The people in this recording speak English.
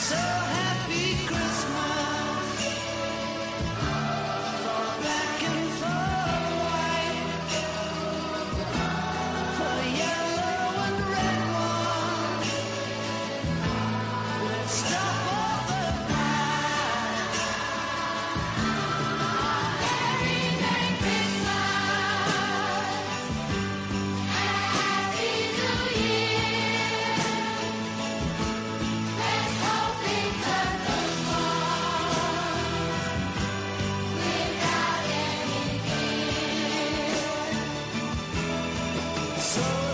so So